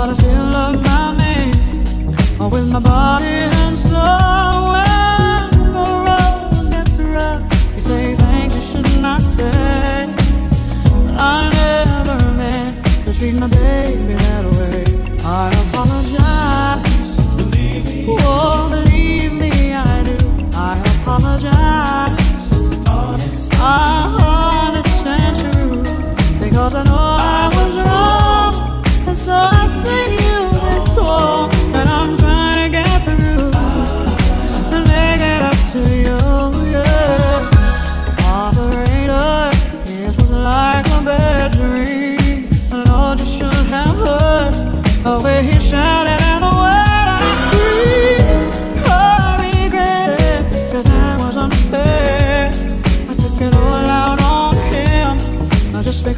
but I still love my man with my body.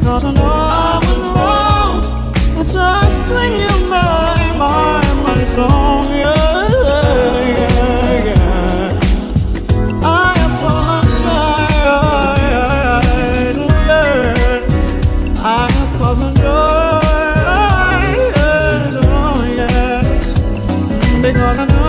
because I know I was wrong. And so I you my, my, my song. Yeah, yeah. I apologize. Yeah. I apologize. Oh, yeah. Because I know.